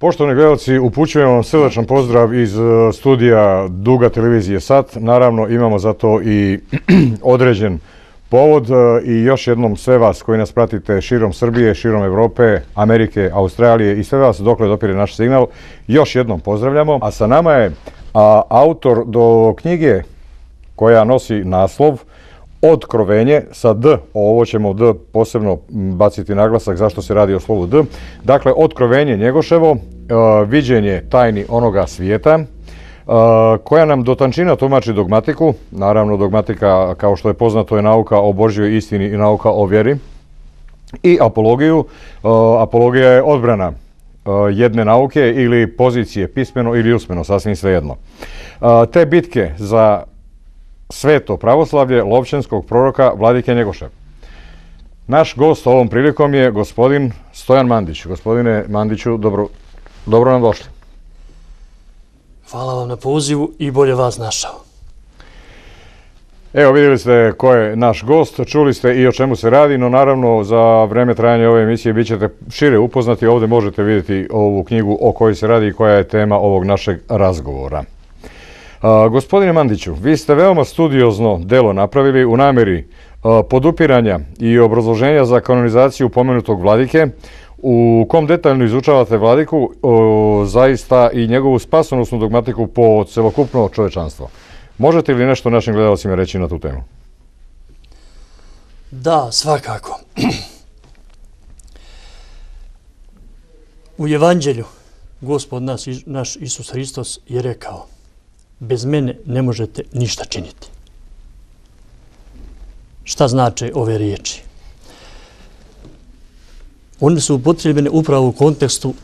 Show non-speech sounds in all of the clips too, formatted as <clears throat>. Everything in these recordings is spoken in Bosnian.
Poštovani gledalci, upućujem vam srdečan pozdrav iz e, studija Duga televizije SAT. Naravno, imamo za to i <clears throat> određen povod e, i još jednom sve vas koji nas pratite širom Srbije, širom Evrope, Amerike, Australije i sve vas dokle dopire naš signal, još jednom pozdravljamo. A sa nama je autor do knjige koja nosi naslov Otkrovenje sa D, ovo ćemo D posebno baciti naglasak zašto se radi o slovu D. Dakle, Otkrovenje Njegoševo, e, viđenje tajni onoga svijeta, e, koja nam do tančina tumači dogmatiku. Naravno, dogmatika, kao što je poznato, je nauka o Božjoj istini i nauka o vjeri. I apologiju. E, apologija je odbrana jedne nauke ili pozicije pismeno ili usmeno, sasvim svejedno. Te bitke za sveto pravoslavlje lovčenskog proroka Vladike Njegoše. Naš gost ovom prilikom je gospodin Stojan Mandić. Gospodine Mandiću, dobro, Dobro nam došli. Hvala vam na pozivu i bolje vas našao. Evo vidjeli ste ko je naš gost, čuli ste i o čemu se radi, no naravno za vreme trajanja ove emisije bit ćete šire upoznati. Ovdje možete vidjeti ovu knjigu o kojoj se radi i koja je tema ovog našeg razgovora. Gospodine Mandiću, vi ste veoma studiozno delo napravili u nameri podupiranja i obrazloženja za kanonizaciju pomenutog vladike, u kom detaljno izučavate vladiku zaista i njegovu spasonosnu dogmatiku po celokupno čovečanstvo. Možete li nešto našim gledalcima reći na tu temu? Da, svakako. U Evanđelju gospod nas, naš Isus Hristos je rekao bez mene ne možete ništa činiti. Šta znače ove riječi? One su upotrebene upravo u kontekstu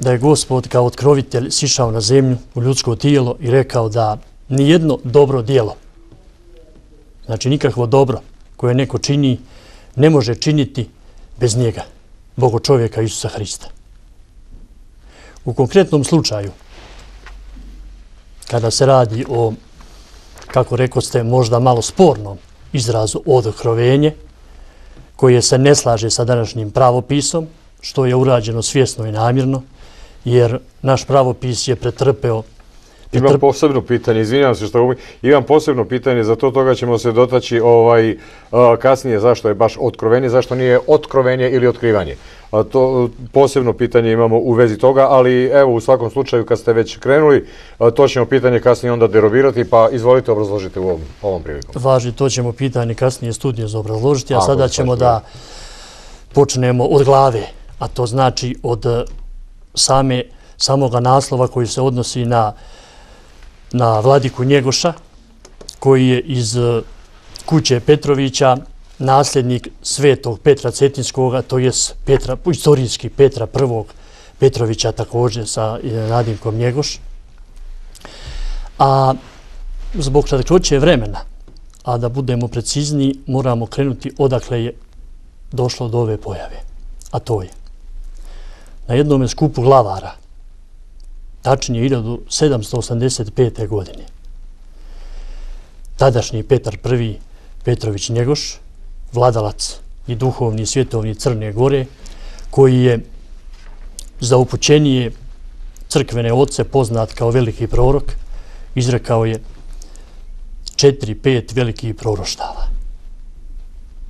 da je gospod kao otkrovitelj sišao na zemlju u ljudsko tijelo i rekao da nijedno dobro dijelo, znači nikakvo dobro koje neko čini, ne može činiti bez njega, Bogo čovjeka Isusa Hrista. U konkretnom slučaju, kada se radi o, kako rekao ste, možda malo spornom izrazu odokrovenje, koje se ne slaže sa današnjim pravopisom, što je urađeno svjesno i namjerno, jer naš pravopis je pretrpeo Imam posebno pitanje, izvinjam se što uvijek, imam posebno pitanje, za to toga ćemo se dotaći ovaj, kasnije zašto je baš otkrovenje, zašto nije otkrovenje ili otkrivanje. A to posebno pitanje imamo u vezi toga, ali evo u svakom slučaju kad ste već krenuli, to ćemo pitanje kasnije onda derobirati, pa izvolite obrazložiti u ovom, ovom prilikom. Važi, to ćemo pitanje kasnije studije za obrazložiti, a, sada ćemo da počnemo od glave, a to znači od same, samoga naslova koji se odnosi na na vladiku Njegoša, koji je iz e, kuće Petrovića, nasljednik svetog Petra Cetinskog, to je Petra, istorijski Petra I. Petrovića također sa e, nadimkom Njegoš. A zbog kratkoće vremena, a da budemo precizni, moramo krenuti odakle je došlo do ove pojave. A to je na jednom skupu glavara, tačnije 1785. godine. Tadašnji Petar I. Petrović Njegoš, vladalac i duhovni i svjetovni Crne Gore, koji je za upućenije crkvene oce poznat kao veliki prorok, izrekao je četiri, pet velikih proroštava.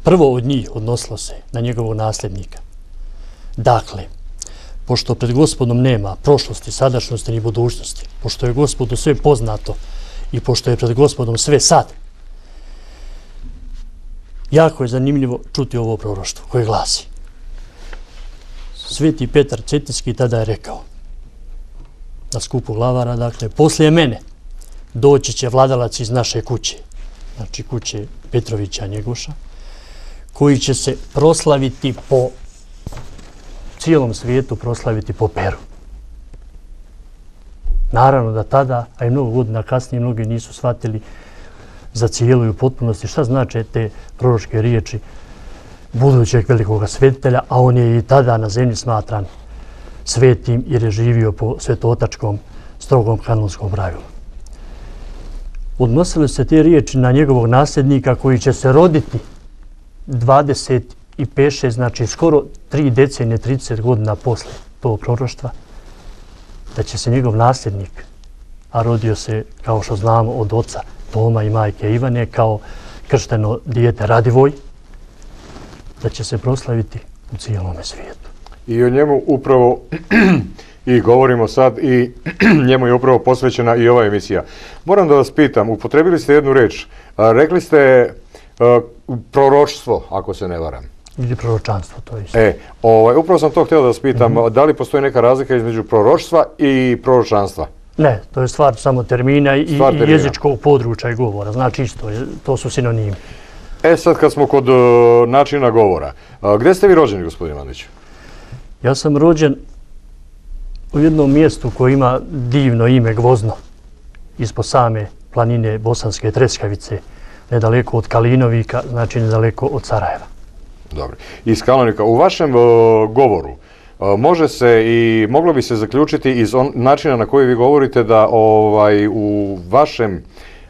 Prvo od njih odnosilo se na njegovog nasljednika. Dakle, pošto pred gospodom nema prošlosti, sadašnjosti ni budućnosti, pošto je gospodu sve poznato i pošto je pred gospodom sve sad, jako je zanimljivo čuti ovo proroštvo koje glasi. Sveti Petar Cetinski tada je rekao na skupu glavara, dakle, poslije mene doći će vladalac iz naše kuće, znači kuće Petrovića Njegoša, koji će se proslaviti po cijelom svijetu proslaviti po Peru. Naravno da tada, a i mnogo godina kasnije, mnogi nisu shvatili za cijelu i u potpunosti šta znače te proročke riječi budućeg velikog svetitelja, a on je i tada na zemlji smatran svetim jer je živio po svetotačkom strogom kanonskom pravilu. odnosile se te riječi na njegovog nasljednika koji će se roditi 25, znači skoro tri decenije, 30 godina posle tog proroštva, da će se njegov nasljednik, a rodio se, kao što znamo, od oca Toma i majke Ivane, kao kršteno dijete Radivoj, da će se proslaviti u cijelome svijetu. I o njemu upravo <clears throat> i govorimo sad i <clears throat> njemu je upravo posvećena i ova emisija. Moram da vas pitam, upotrebili ste jednu reč, rekli ste e, proročstvo, ako se ne varam. Ili proročanstvo, to je isto. E, ovaj, upravo sam to htio da vas pitam, mm -hmm. da li postoji neka razlika između proročstva i proročanstva? Ne, to je stvar samo termina i, stvar termina. jezičkog područja i govora, znači isto, je, to su sinonimi. E sad kad smo kod uh, načina govora, uh, gde ste vi rođeni, gospodin Mandić? Ja sam rođen u jednom mjestu koje ima divno ime Gvozno, ispod same planine Bosanske Treskavice, nedaleko od Kalinovika, znači nedaleko od Sarajeva. Dobro. Iz Kalonika, u vašem e, govoru, e, može se i moglo bi se zaključiti iz on, načina na koji vi govorite da ovaj u vašem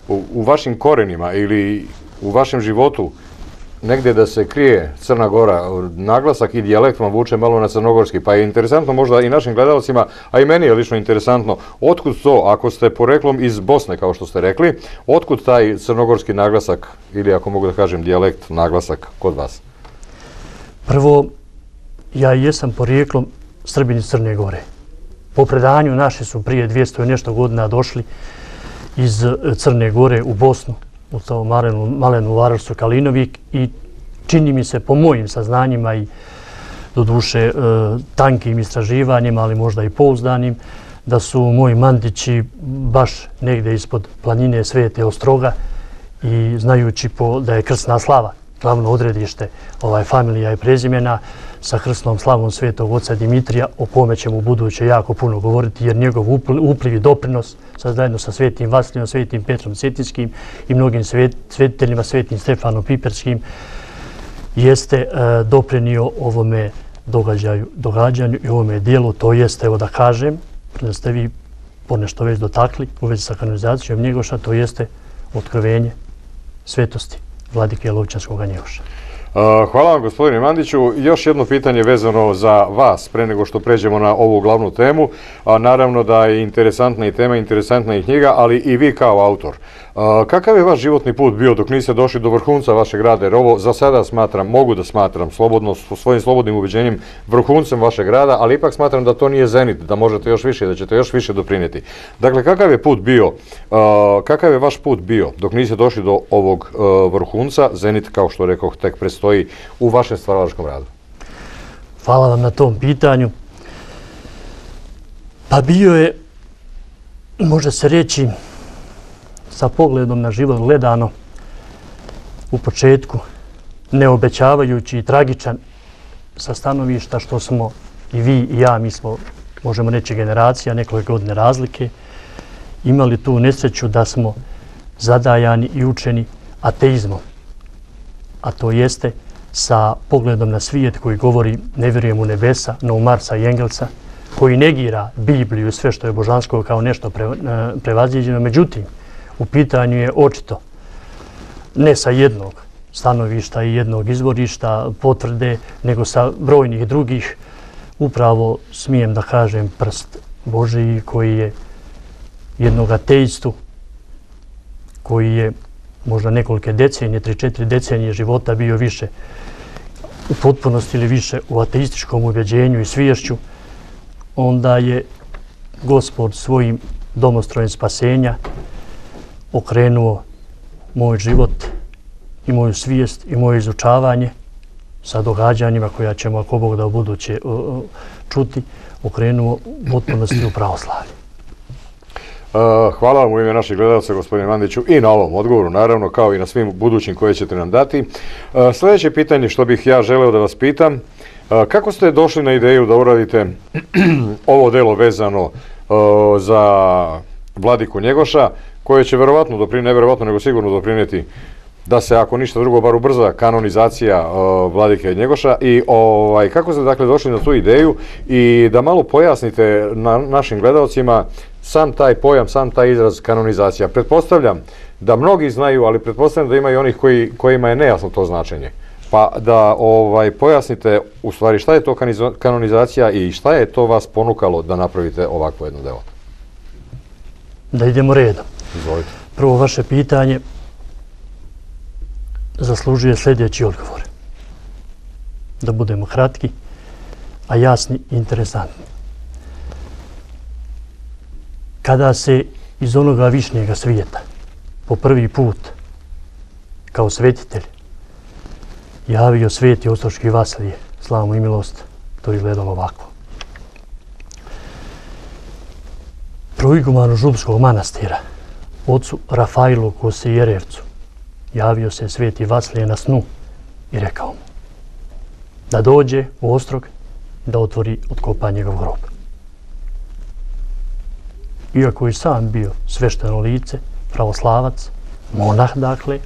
u, u vašim korenima ili u vašem životu negdje da se krije Crna Gora, e, naglasak i dijalekt vam vuče malo na crnogorski, pa je interesantno možda i našim gledalcima, a i meni je lično interesantno, otkud to, ako ste poreklom iz Bosne, kao što ste rekli, otkud taj crnogorski naglasak, ili ako mogu da kažem dijalekt, naglasak kod vas? Prvo, ja jesam poreklom Srbini Crne Gore. Po predanju naše su prije 200 i nešto godina došli iz e, Crne Gore u Bosnu, u to malenu, malenu Vararsu Kalinovik i čini mi se po mojim saznanjima i do duše e, tankim istraživanjima, ali možda i pouzdanim, da su moji mandići baš negde ispod planine Svete Ostroga i znajući po, da je krsna slava, glavno odredište ovaj familija i prezimena, sa krsnom slavom svetog oca Dimitrija, o kome ćemo u buduće jako puno govoriti, jer njegov upliv i doprinos sa zajedno sa svetim Vaslijom, svetim Petrom Cetinskim i mnogim svet, svetiteljima, svetim Stefanom Piperskim, jeste e, doprinio ovome događaju, događanju i ovome dijelu, to jeste, evo da kažem, da ste vi ponešto već dotakli u vezi sa kanonizacijom Njegoša, to jeste otkrovenje svetosti vladike Lovčanskog Njegoša. Hvala vam gospodine Mandiću. Još jedno pitanje vezano za vas pre nego što pređemo na ovu glavnu temu. Naravno da je interesantna i tema, interesantna i knjiga, ali i vi kao autor. Kakav je vaš životni put bio dok niste došli do vrhunca vašeg rada? Jer ovo za sada smatram, mogu da smatram slobodno, svojim slobodnim ubeđenjem vrhuncem vašeg rada, ali ipak smatram da to nije zenit, da možete još više, da ćete još više doprinjeti. Dakle, kakav je put bio, kakav je vaš put bio dok niste došli do ovog e, vrhunca? Zenit, kao što rekao, tek prestoji u vašem stvaralačkom radu. Hvala vam na tom pitanju. Pa bio je, može se reći, sa pogledom na život gledano u početku, neobećavajući i tragičan sa stanovišta što smo i vi i ja, mi smo, možemo reći, generacija, nekoliko godine razlike, imali tu nesreću da smo zadajani i učeni ateizmom. A to jeste sa pogledom na svijet koji govori ne vjerujem u nebesa, no u Marsa i Engelsa, koji negira Bibliju i sve što je božansko kao nešto pre, e, prevaziđeno. Međutim, u pitanju je očito. Ne sa jednog stanovišta i jednog izvorišta potvrde, nego sa brojnih drugih, upravo smijem da kažem prst Božiji koji je jednog ateistu, koji je možda nekolike decenije, tri, četiri decenije života bio više u potpunosti ili više u ateističkom uveđenju i sviješću, onda je gospod svojim domostrojem spasenja okrenuo moj život i moju svijest i moje izučavanje sa događanjima koja ćemo, ako Bog da u buduće čuti, okrenuo potpunosti u pravoslavlje. Hvala vam u ime naših gledalca, gospodine Mandiću, i na ovom odgovoru, naravno, kao i na svim budućim koje ćete nam dati. Sljedeće pitanje što bih ja želeo da vas pitam, kako ste došli na ideju da uradite <clears throat> ovo delo vezano za Vladiku Njegoša, koje će verovatno doprineti, ne verovatno, nego sigurno doprinijeti da se, ako ništa drugo, bar ubrza kanonizacija uh, Vladike Njegoša i ovaj, kako ste dakle došli na tu ideju i da malo pojasnite na, našim gledalcima sam taj pojam, sam taj izraz kanonizacija. Pretpostavljam da mnogi znaju, ali pretpostavljam da ima i onih koji, kojima je nejasno to značenje. Pa da ovaj pojasnite u stvari šta je to kanonizacija i šta je to vas ponukalo da napravite ovakvo jedno delo? Da idemo redom. Izvolite. Prvo vaše pitanje zaslužuje sljedeći odgovor. Da budemo kratki, a jasni i interesantni. Kada se iz onoga višnjega svijeta po prvi put kao svetitelj javio sveti ostroški vasilije, slavu i milost, to je gledalo ovako. Proigumanu Župskog manastira, ocu Rafailu Kosijerevcu, javio se sveti Vasilije na snu i rekao mu da dođe u Ostrog da otvori otkopa njegov grob. Iako je sam bio svešteno lice, pravoslavac, monah dakle,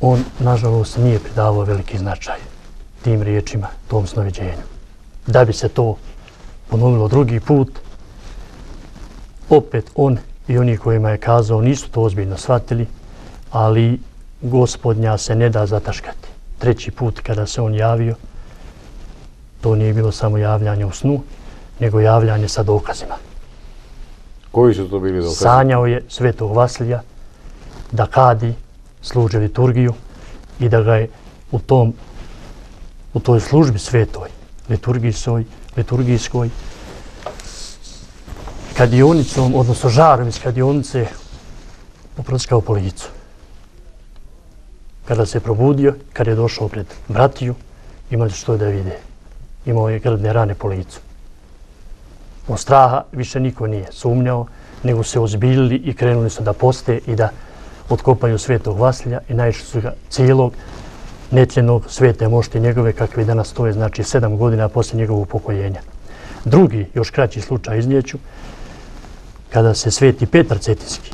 on nažalost nije pridavao veliki značaj tim riječima, tom snoviđenju. Da bi se to ponovilo drugi put, opet on i oni kojima je kazao nisu to ozbiljno shvatili, ali gospodnja se ne da zataškati. Treći put kada se on javio, to nije bilo samo javljanje u snu, nego javljanje sa dokazima. Koji su to bili dokazi? Sanjao je svetog Vasilja da kadi služe liturgiju i da ga je u tom u toj službi svetoj, liturgijskoj, liturgijskoj kadionicom, odnosno žarom iz kadionice poprskao po licu. Kada se probudio, kada je došao pred bratiju, imali što da vide. Imao je grdne rane po licu. Od straha više niko nije sumnjao, nego se ozbiljili i krenuli su da poste i da otkopaju svetog Vasilja i najviše su ga cijelog netljenog svete mošte njegove kakve danas stoje, znači sedam godina posle njegovog upokojenja. Drugi, još kraći slučaj iznijeću, kada se sveti Petar Cetinski,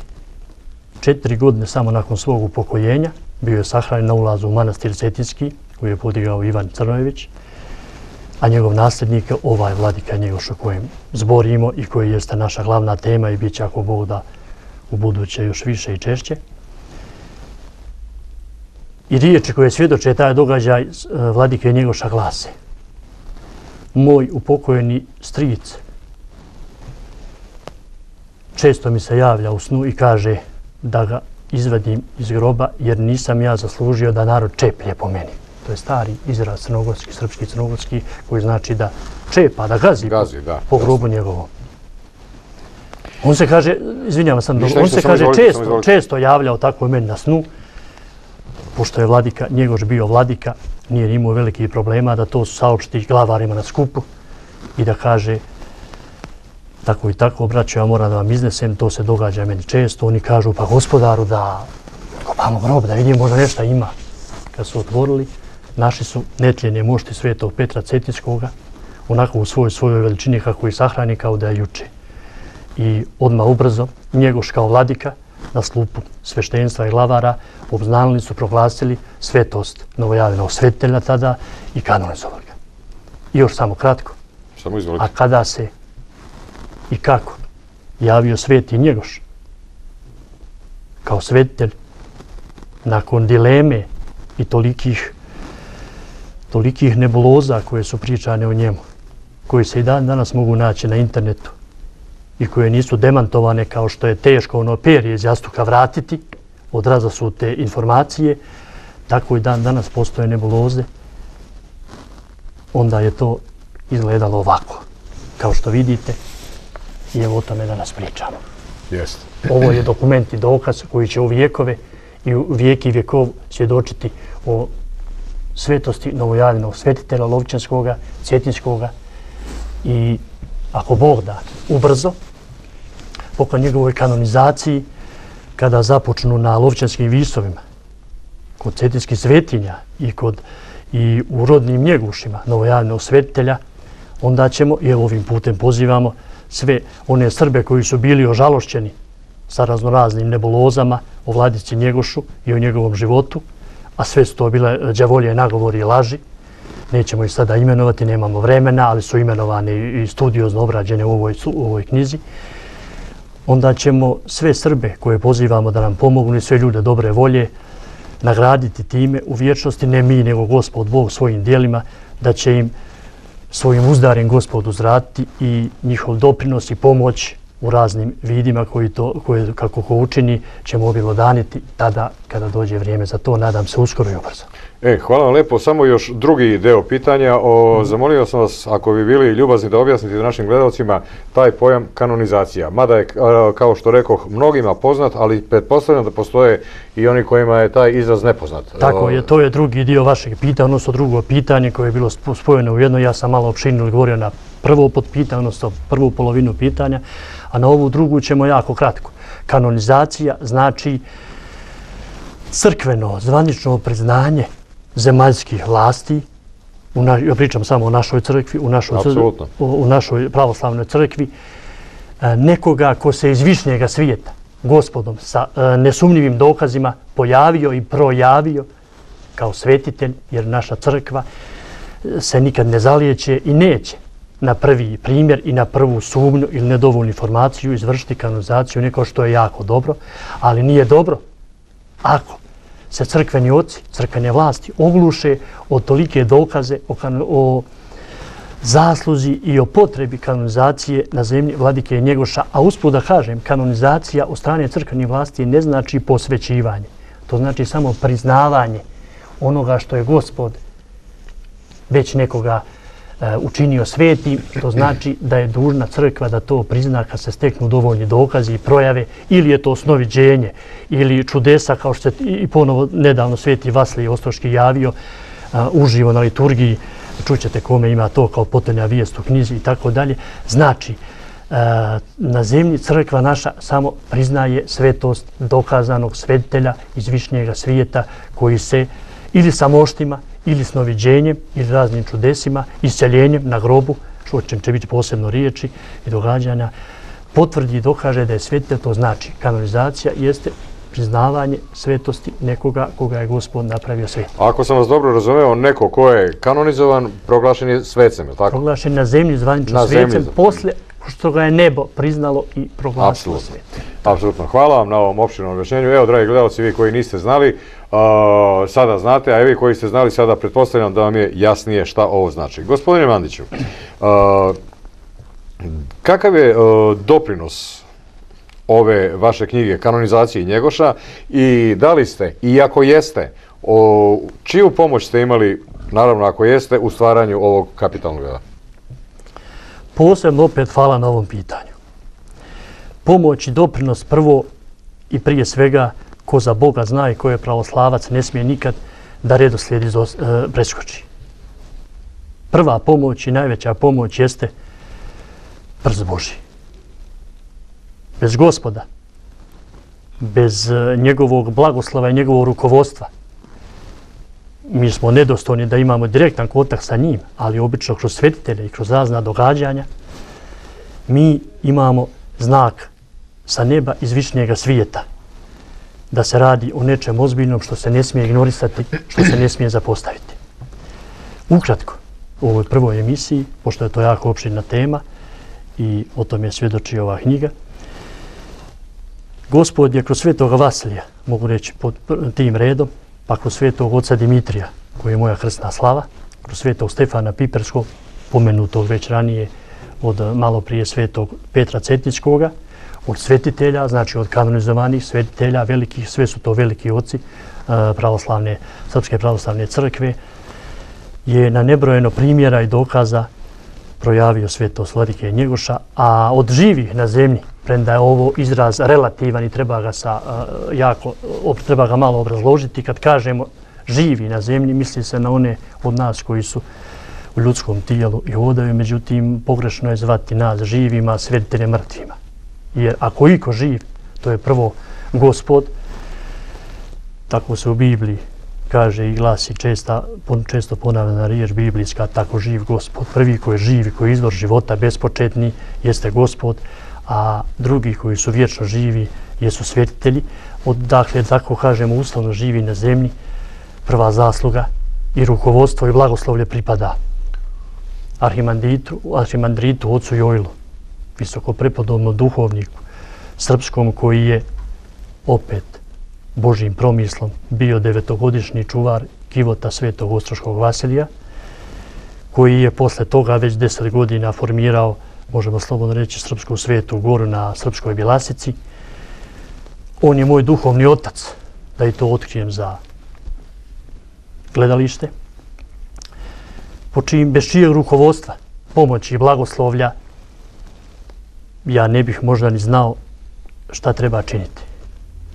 četiri godine samo nakon svog upokojenja, bio je sahranjen na ulazu u manastir Cetinski, koji je podigao Ivan Crnojević, a njegov nasljednik je ovaj vladika Njegoš o kojem zborimo i koji jeste naša glavna tema i bit će ako Bog da u buduće još više i češće. I riječi koje svjedoče taj događaj eh, vladike Njegoša glase. Moj upokojeni stric često mi se javlja u snu i kaže da ga izvadim iz groba jer nisam ja zaslužio da narod čeplje po meni. To je stari izraz crnogorski, srpski crnogorski, koji znači da čepa, da gazi, gazi po, da, po grobu njegovom. On se kaže, izvinjavam sam, on se kaže često, često javljao tako meni na snu, pošto je vladika, njegož bio vladika, nije imao velikih problema da to saopšti glavarima na skupu i da kaže tako i tako, braćo, ja moram da vam iznesem, to se događa meni često. Oni kažu, pa gospodaru, da kopamo grob, da vidimo možda nešto ima. Kad su otvorili, naši su netljene mošti svetog Petra Cetinskoga, onako u svojoj, svojoj veličini kako ih sahrani kao da je juče. I odmah ubrzo, njegoš kao vladika, na slupu sveštenstva i glavara, obznanili su, proglasili svetost novojavljenog svetitelja tada i kanonizovali ga. I još samo kratko. Samo izvolite. A kada se i kako? Javio sveti njegoš. Kao svetitelj nakon dileme i tolikih tolikih nebuloza koje su pričane o njemu, koji se i dan danas mogu naći na internetu i koje nisu demantovane kao što je teško ono perje iz jastuka vratiti, odraza su te informacije, tako i dan danas postoje nebuloze, onda je to izgledalo ovako. Kao što vidite, i evo o tome da nas pričamo. Jest. Ovo je dokument i dokaz koji će u vijekove i u vijeki vjekov svjedočiti o svetosti novojavljenog svetitelja Lovčanskoga, Cjetinskoga i ako Bog da, ubrzo, pokon njegovoj kanonizaciji, kada započnu na Lovčanskim visovima, kod Cjetinskih svetinja i kod i u rodnim njegušima novojavljenog svetitelja, onda ćemo, i ovim putem pozivamo, sve one Srbe koji su bili ožalošćeni sa raznoraznim nebulozama o vladici Njegošu i o njegovom životu, a sve su to bile džavolje, nagovori i laži. Nećemo ih sada imenovati, nemamo vremena, ali su imenovani i studiozno obrađene u ovoj, u ovoj knjizi. onda ćemo sve Srbe koje pozivamo da nam pomognu i sve ljude dobre volje nagraditi time u vječnosti, ne mi, nego gospod Bog svojim dijelima, da će im svojim uzdarim gospodu zrati i njihov doprinos i pomoć u raznim vidima koji to, koje, kako ko učini, ćemo obilodaniti tada kada dođe vrijeme za to. Nadam se uskoro i ubrzo. E, hvala vam lepo. Samo još drugi deo pitanja. O, zamolio sam vas, ako bi bili ljubazni da objasnite našim gledalcima taj pojam kanonizacija. Mada je, kao što rekoh, mnogima poznat, ali pretpostavljam da postoje i oni kojima je taj izraz nepoznat. Tako je, to je drugi dio vašeg pitanja, odnosno drugo pitanje koje je bilo spojeno u jedno. Ja sam malo opšinil govorio na prvo podpitanje, odnosno prvu polovinu pitanja, a na ovu drugu ćemo jako kratko. Kanonizacija znači crkveno, zvanično priznanje zemaljskih vlasti, u na, ja pričam samo o našoj crkvi, u našoj, Absolutno. u našoj pravoslavnoj crkvi, e, nekoga ko se iz višnjega svijeta, gospodom, sa e, nesumnjivim dokazima pojavio i projavio kao svetitelj, jer naša crkva e, se nikad ne zalijeće i neće na prvi primjer i na prvu sumnju ili nedovoljnu informaciju izvršiti kanonizaciju, neko što je jako dobro, ali nije dobro ako se crkveni oci, crkvene vlasti ogluše od tolike dokaze o, o zasluzi i o potrebi kanonizacije na zemlji vladike Njegoša. A uspud da kažem, kanonizacija od strane crkvenih vlasti ne znači posvećivanje. To znači samo priznavanje onoga što je gospod već nekoga E, učinio svetim, to znači da je dužna crkva da to prizna kad se steknu dovoljni dokazi i projave, ili je to osnoviđenje, ili čudesa, kao što se i ponovo nedavno sveti Vaslij Ostroški javio a, uživo na liturgiji, čućete kome ima to kao potenja vijest u knjizi i tako dalje. Znači, e, na zemlji crkva naša samo priznaje svetost dokazanog svetitelja iz višnjega svijeta koji se ili samoštima ili snoviđenjem ili raznim čudesima, isceljenjem na grobu, što će biti posebno riječi i događanja, potvrdi i dokaže da je svetitelj, to znači kanonizacija jeste priznavanje svetosti nekoga koga je gospod napravio svet. Ako sam vas dobro razumeo, neko ko je kanonizovan, proglašen je svecem, je tako? Proglašen na zemlji zvanično na svecem, zemlji. posle što ga je nebo priznalo i proglasilo svet. Apsolutno. Hvala vam na ovom opštinom objašnjenju. Evo, dragi gledalci, vi koji niste znali, sada znate, a evi koji ste znali, sada pretpostavljam da vam je jasnije šta ovo znači. Gospodine Mandiću, kakav je doprinos ove vaše knjige Kanonizacije Njegoša i da li ste, i ako jeste, o, čiju pomoć ste imali, naravno ako jeste, u stvaranju ovog kapitalnog dela? Posebno opet hvala na ovom pitanju. Pomoć i doprinos prvo i prije svega ko za Boga zna i ko je pravoslavac, ne smije nikad da redoslijed izos, e, preskoči. Prva pomoć i najveća pomoć jeste prz Boži. Bez gospoda, bez e, njegovog blagoslava i njegovog rukovodstva, mi smo nedostojni da imamo direktan kontakt sa njim, ali obično kroz svetitelje i kroz razna događanja, mi imamo znak sa neba iz višnjega svijeta, da se radi o nečem ozbiljnom što se ne smije ignorisati, što se ne smije zapostaviti. Ukratko, u ovoj prvoj emisiji, pošto je to jako opština tema i o tom je svjedoči ova knjiga, Gospod je kroz svetoga Vasilija, mogu reći pod tim redom, pa kroz svetog oca Dimitrija, koji je moja hrstna slava, kroz svetog Stefana Piperskog, pomenutog već ranije od malo prije svetog Petra Cetničkoga, od svetitelja, znači od kanonizovanih svetitelja, velikih, sve su to veliki oci eh, pravoslavne, Srpske pravoslavne crkve, je na nebrojeno primjera i dokaza projavio svetost Vladike Njegoša, a od živih na zemlji, premda je ovo izraz relativan i treba ga, sa, eh, jako, treba ga malo obrazložiti, kad kažemo živi na zemlji, misli se na one od nas koji su u ljudskom tijelu i odaju, međutim, pogrešno je zvati nas živima, svetitelje mrtvima. Jer ako iko živ, to je prvo gospod, tako se u Bibliji kaže i glasi česta, često ponavljena riječ biblijska, tako živ gospod. Prvi koji je živ koji je izvor života bespočetni jeste gospod, a drugi koji su vječno živi jesu svjetitelji. Odakle, tako kažemo, uslovno živi na zemlji, prva zasluga i rukovodstvo i blagoslovlje pripada Arhimandritu, Arhimandritu, ocu Jojlu visoko prepodobno duhovniku srpskom koji je opet Božim promislom bio devetogodišnji čuvar kivota Svetog Ostroškog Vasilija, koji je posle toga već deset godina formirao, možemo slobodno reći, Srpsku svetu goru na Srpskoj Bilasici. On je moj duhovni otac, da i to otkrijem za gledalište. Po čijim, bez čijeg rukovodstva, pomoći i blagoslovlja, ja ne bih možda ni znao šta treba činiti.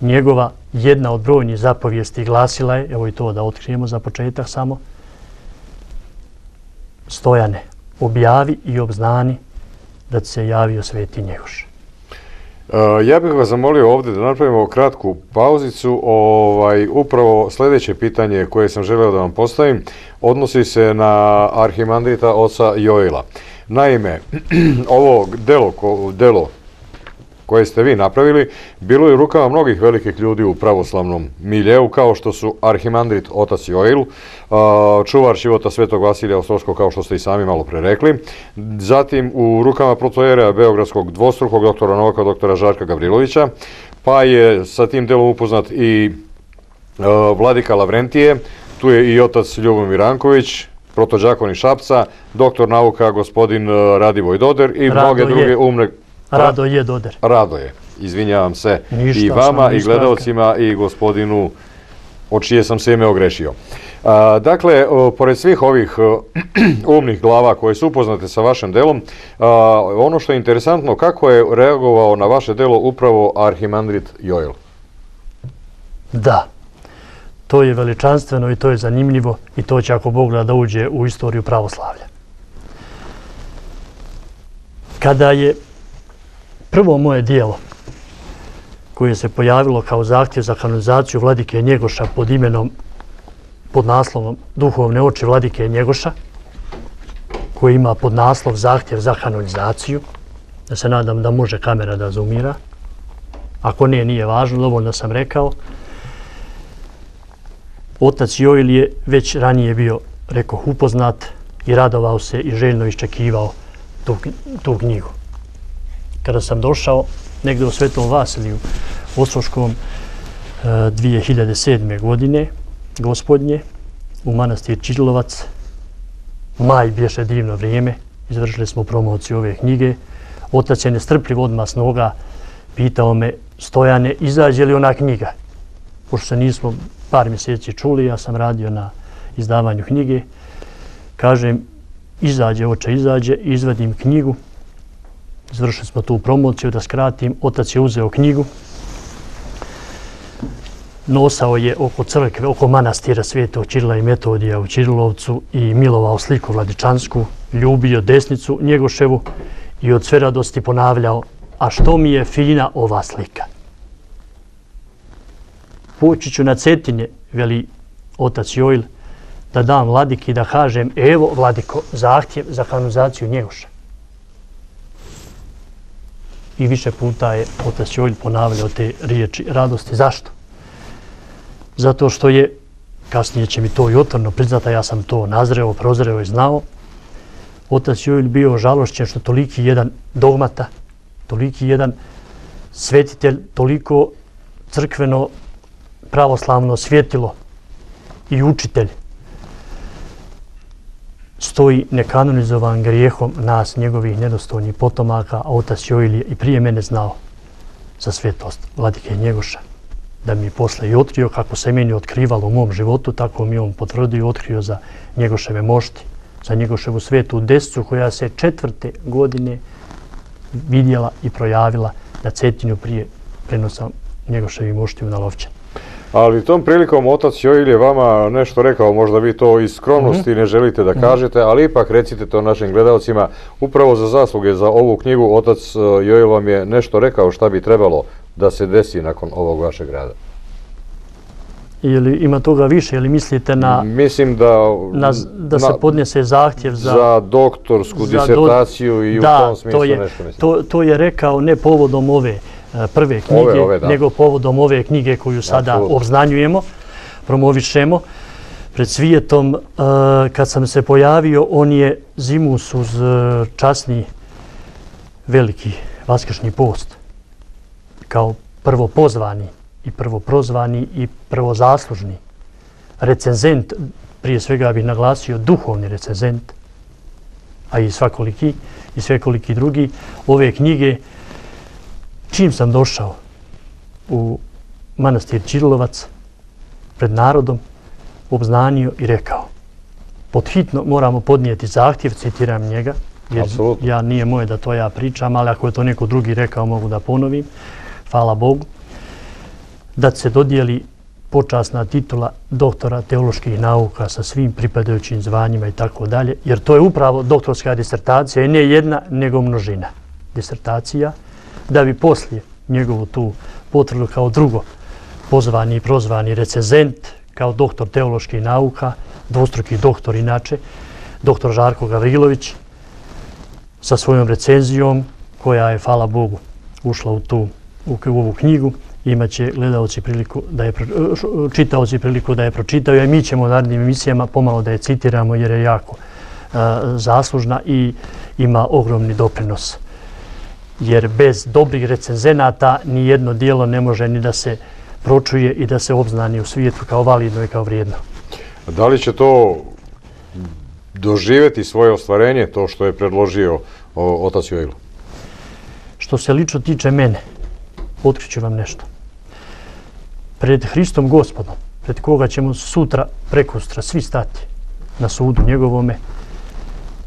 Njegova jedna od brojnih zapovijesti glasila je, evo i to da otkrijemo za početak samo, Stojane, objavi i obznani da se javio Sveti Njegoš. E, ja bih vas zamolio ovdje da napravimo kratku pauzicu. Ovaj, upravo sljedeće pitanje koje sam želeo da vam postavim odnosi se na arhimandrita oca Joila. Naime, <clears throat> ovo delo, delo koje ste vi napravili, bilo je u rukama mnogih velikih ljudi u pravoslavnom miljeu, kao što su Arhimandrit Otac Joil, čuvar života Svetog Vasilija Ostrovskog, kao što ste i sami malo pre rekli, zatim u rukama protojera Beogradskog dvostrukog doktora Novaka, doktora Žarka Gavrilovića, pa je sa tim delom upoznat i Vladika Lavrentije, tu je i otac Ljubomir Ranković, protođakon Šapca, doktor nauka gospodin Radivoj Doder i mnoge druge umne Rado je doder. Rado je. Izvinjavam se i vama i gledalcima i gospodinu od čije sam se ime ogrešio. Dakle, pored svih ovih <clears throat> umnih glava koje su upoznate sa vašem delom, ono što je interesantno, kako je reagovao na vaše delo upravo Arhimandrit Joel? Da, to je veličanstveno i to je zanimljivo i to će ako Bog da uđe u istoriju pravoslavlja. Kada je prvo moje dijelo koje se pojavilo kao zahtjev za kanonizaciju vladike Njegoša pod imenom, pod naslovom Duhovne oči vladike Njegoša, koji ima pod naslov zahtjev za kanonizaciju. Da se nadam da može kamera da zoomira. Ako ne, nije važno, dovoljno sam rekao. Otac Joil je već ranije bio, rekao, upoznat i radovao se i željno iščekivao tu, tu knjigu kada sam došao negde u Svetom Vasiliju u Ostroškom 2007. E, godine, gospodnje, u manastir Čilovac. Maj bješe divno vrijeme, izvršili smo promociju ove knjige. Otac je nestrpljiv odmah s noga, pitao me, Stojane, izađe li ona knjiga? Pošto se nismo par mjeseci čuli, ja sam radio na izdavanju knjige. Kažem, izađe, oče, izađe, izvadim knjigu, Zvršili smo tu promociju, da skratim. Otac je uzeo knjigu. Nosao je oko crkve, oko manastira svijetog Čirila i Metodija u Čirilovcu i milovao sliku Vladičansku, ljubio desnicu Njegoševu i od sve radosti ponavljao a što mi je fina ova slika. Poći ću na Cetinje, veli otac Jojl, da dam Vladiki da kažem evo Vladiko, zahtjev za kanonizaciju Njegoša i više puta je otac Jojl ponavljao te riječi radosti. Zašto? Zato što je, kasnije će mi to i otvorno priznata, ja sam to nazreo, prozreo i znao, otac Jojl bio žalošćen što toliki jedan dogmata, toliki jedan svetitelj, toliko crkveno pravoslavno svjetilo i učitelj stoji nekanonizovan grijehom nas, njegovih nedostojnih potomaka, a otac Joil i prije mene znao za svetost vladike Njegoša, da mi posle i otkrio kako se meni otkrivalo u mom životu, tako mi on potvrdio i otkrio za Njegoševe mošti, za Njegoševu svetu descu koja se četvrte godine vidjela i projavila na Cetinju prije prenosa Njegoševi mošti u Nalovčan. Ali tom prilikom otac Joil je vama nešto rekao, možda vi to iz skromnosti mhm. ne želite da mhm. kažete, ali ipak recite to našim gledalcima. Upravo za zasluge za ovu knjigu otac e, Joil vam je nešto rekao šta bi trebalo da se desi nakon ovog vašeg rada. Ili ima toga više, ili mislite na... Mislim da... Na, da se podnese zahtjev za... Za doktorsku za disertaciju i u tom smislu nešto mislim. To, to je rekao ne povodom ove prve knjige, ove, ove, nego povodom ove knjige koju sada Absolutno. obznanjujemo, promovišemo. Pred svijetom, e, kad sam se pojavio, on je zimus uz e, časni veliki vaskršnji post kao prvo pozvani i prvo prozvani i prvo zaslužni recenzent, prije svega bih naglasio duhovni recenzent, a i svakoliki, i svekoliki drugi, ove knjige, čim sam došao u manastir Čirilovac, pred narodom, obznanio i rekao, podhitno moramo podnijeti zahtjev, citiram njega, jer Absolutno. ja nije moje da to ja pričam, ali ako je to neko drugi rekao, mogu da ponovim, hvala Bogu, da se dodijeli počasna titula doktora teoloških nauka sa svim pripadajućim zvanjima i tako dalje, jer to je upravo doktorska disertacija i ne jedna, nego množina disertacija, da bi poslije njegovu tu potvrdu kao drugo pozvani i prozvani recenzent, kao doktor teoloških nauka, dvostruki doktor inače, doktor Žarko Gavrilović, sa svojom recenzijom koja je, hvala Bogu, ušla u tu u ovu knjigu, imaće gledalci priliku da je čitaoci priliku da je pročitaju, a mi ćemo u narednim emisijama pomalo da je citiramo jer je jako zaslužna i ima ogromni doprinos. Jer bez dobrih recenzenata ni jedno dijelo ne može ni da se pročuje i da se obznani u svijetu kao validno i kao vrijedno. Da li će to doživeti svoje ostvarenje, to što je predložio otac Jojlo? Što se lično tiče mene, otkriću vam nešto. Pred Hristom gospodom, pred koga ćemo sutra, prekustra, svi stati na sudu njegovome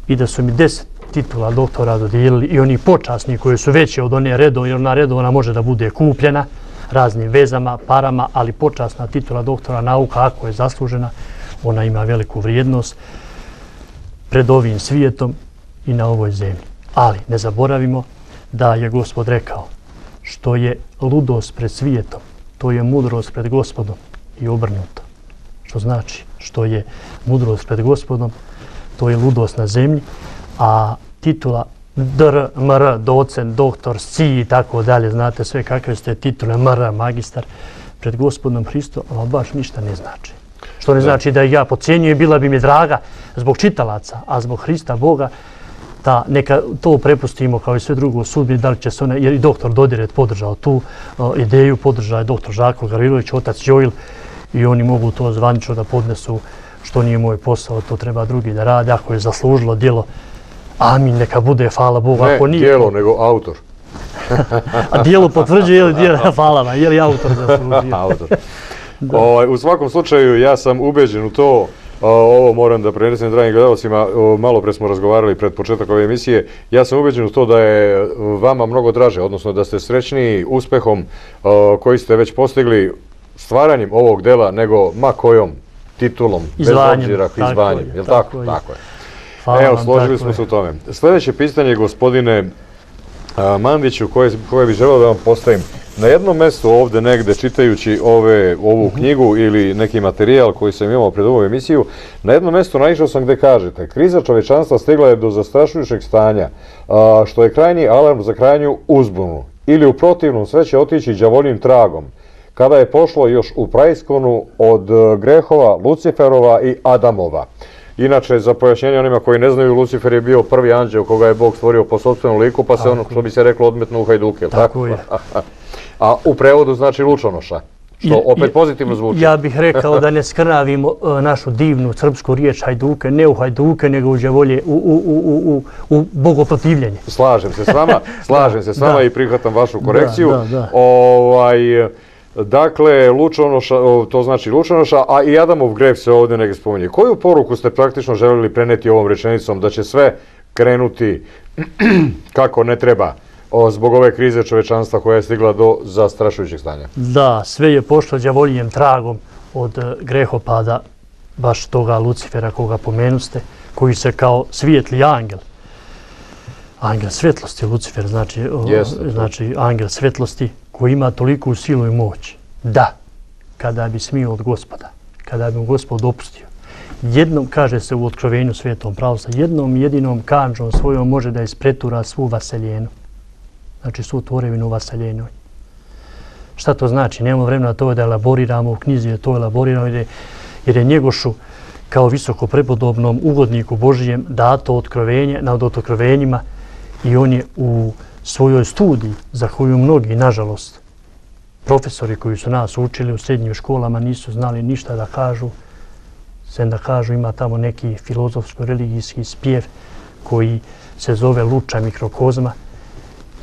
i da su mi deset titula doktora dodijelili i oni počasni koji su veći od one redovne, jer ona redovna može da bude kupljena raznim vezama, parama, ali počasna titula doktora nauka, ako je zaslužena, ona ima veliku vrijednost pred ovim svijetom i na ovoj zemlji. Ali ne zaboravimo da je gospod rekao što je ludost pred svijetom, to je mudrost pred gospodom i obrnuto. Što znači što je mudrost pred gospodom, to je ludost na zemlji, a titula dr, mr, docent, doktor, sci i tako dalje, znate sve kakve ste titule, mr, magistar, pred gospodom Hristom, ali baš ništa ne znači. Što ne znači da ja pocijenjujem, bila bi mi draga zbog čitalaca, a zbog Hrista Boga, da neka to prepustimo kao i sve drugo u sudbi, da li će se one, jer i doktor Dodiret podržao tu uh, ideju, podržao je doktor Žako Garilović, otac Jojil, i oni mogu to zvanično da podnesu što nije moj posao, to treba drugi da rade, ako je zaslužilo dijelo, amin, neka bude, hvala Bogu, ako nije... Ne dijelo, nego autor. A dijelo potvrđuje, je li dijelo, hvala vam, je li autor zaslužio? <laughs> autor. O, ovaj, u svakom slučaju, ja sam ubeđen u to, ovo moram da prenesem dragim gledalcima, malo pre smo razgovarali pred početak ove emisije, ja sam ubeđen u to da je vama mnogo draže, odnosno da ste srećniji uspehom koji ste već postigli stvaranjem ovog dela nego ma kojom titulom, bez obzira izvanjem. Je, tako, tako, je. tako je. Evo, složili smo se u tome. Sljedeće pitanje, gospodine Mandiću, koje, koje bih želeo da vam postavim. Na jednom mjestu ovdje negde, čitajući ove, ovu mhm. knjigu ili neki materijal koji sam imao pred ovu emisiju, na jednom mjestu naišao sam gde kažete kriza čovečanstva stigla je do zastrašujućeg stanja, što je krajnji alarm za krajnju uzbunu. Ili u protivnom sve će otići džavoljim tragom, kada je pošlo još u praiskonu od e, grehova Luciferova i Adamova. Inače, za pojašnjenje onima koji ne znaju, Lucifer je bio prvi anđeo koga je Bog stvorio po sobstvenom liku, pa se ono što bi se reklo odmetno u hajduke. Tako je. <laughs> A u prevodu znači lučonoša. Što opet pozitivno zvuči. Ja bih rekao da ne skrnavimo e, našu divnu srpsku riječ hajduke, ne u hajduke, nego u džavolje, u, u, u, u, u bogoprotivljenje. Slažem se s vama, <laughs> slažem se s vama i prihvatam vašu korekciju. Da, da, da. Ovaj, Dakle, Lučonoša, to znači Lučonoša, a i Adamov grev se ovdje negdje spominje. Koju poruku ste praktično želili preneti ovom rečenicom da će sve krenuti <clears throat> kako ne treba zbog ove krize čovečanstva koja je stigla do zastrašujućeg stanja? Da, sve je pošlo djavoljijem tragom od e, grehopada baš toga Lucifera koga pomenuste, koji se kao svijetli angel, angel svjetlosti, Lucifer znači, Jeste, znači angel svjetlosti, koji ima toliku silu i moć, da, kada bi smio od gospoda, kada bi mu gospod dopustio, jednom, kaže se u otkrovenju svetom pravosla, jednom jedinom kanđom svojom može da ispretura svu vaseljenu. Znači svu tvorevinu vaseljenoj. Šta to znači? Nemamo vremena to da elaboriramo u knjizi, je to elaborirano jer je, jer je njegošu kao visoko prepodobnom ugodniku Božijem dato otkrovenje nad otkrovenjima i on je u svojoj studiji, za koju mnogi, nažalost, profesori koji su nas učili u srednjim školama nisu znali ništa da kažu, sem da kažu ima tamo neki filozofsko-religijski spjev koji se zove Luča mikrokozma.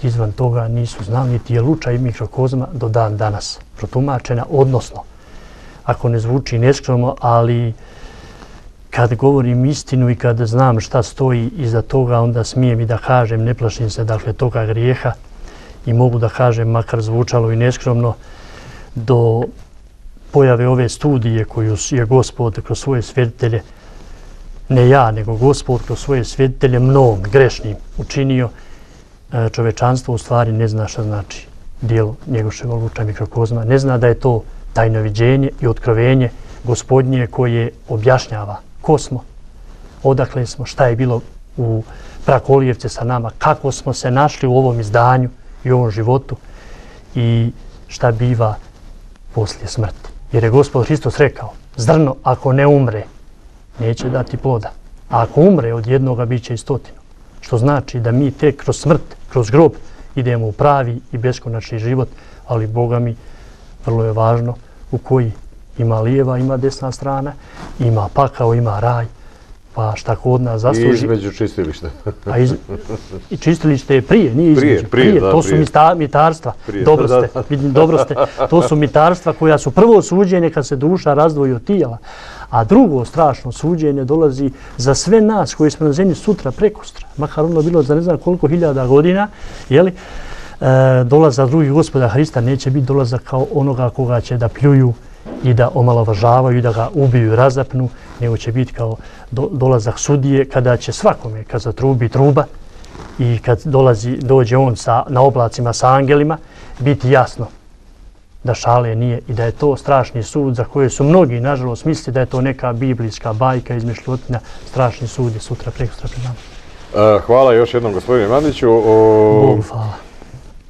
Izvan toga nisu znali niti je Luča i mikrokozma do dan danas protumačena, odnosno, ako ne zvuči neskromno, ali kad govorim istinu i kad znam šta stoji iza toga, onda smijem i da kažem, ne plašim se dakle toga grijeha i mogu da kažem, makar zvučalo i neskromno, do pojave ove studije koju je gospod kroz svoje svjetitelje, ne ja, nego gospod kroz svoje svjetitelje mnom, grešnim, učinio, e, čovečanstvo u stvari ne zna šta znači dijelo njegoševa luča mikrokozma. Ne zna da je to tajno viđenje i otkrovenje gospodnje koje objašnjava ko smo, odakle smo, šta je bilo u prakolijevce sa nama, kako smo se našli u ovom izdanju i u ovom životu i šta biva poslije smrti. Jer je gospod Hristos rekao, zrno ako ne umre, neće dati ploda. A ako umre od jednoga, bit će i stotinu. Što znači da mi tek kroz smrt, kroz grob, idemo u pravi i beskonačni život, ali Boga mi vrlo je važno u koji ima lijeva, ima desna strana, ima pakao, ima raj, pa šta kod nas zasluži. I između čistilišta. A iz, I čistilište je prije, nije između. Prije, prije, prije. Da, to su prije. mitarstva. Prije. Dobro ste, vidim, dobro ste. To su mitarstva koja su prvo suđenje kad se duša razdvoji od tijela. A drugo strašno suđenje dolazi za sve nas koji smo na zemlji sutra, prekustra. Makar ono bilo za ne znam koliko hiljada godina, jeli, e, dolazak drugih gospoda Hrista neće biti dolazak kao onoga koga će da pljuju i da omalovažavaju da ga ubiju i razapnu, nego će biti kao do, dolazak sudije kada će svakome, kad zatrubi truba i kad dolazi, dođe on sa, na oblacima sa angelima, biti jasno da šale nije i da je to strašni sud za koje su mnogi, nažalost, mislili da je to neka biblijska bajka izmišljotina, strašni sud je sutra preko sutra pred nama. Uh, hvala još jednom gospodine Mandiću. O... Bogu hvala.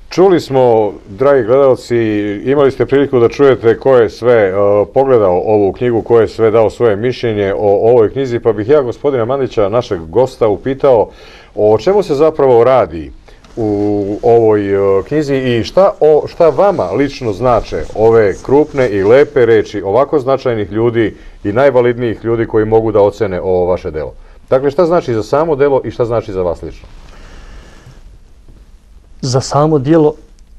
Čuli smo, dragi gledalci, imali ste priliku da čujete ko je sve uh, pogledao ovu knjigu, ko je sve dao svoje mišljenje o ovoj knjizi, pa bih ja gospodina Mandića, našeg gosta, upitao o čemu se zapravo radi u ovoj uh, knjizi i šta, o, šta vama lično znače ove krupne i lepe reči ovako značajnih ljudi i najvalidnijih ljudi koji mogu da ocene ovo vaše delo. Dakle, šta znači za samo delo i šta znači za vas lično? Za samo dijelo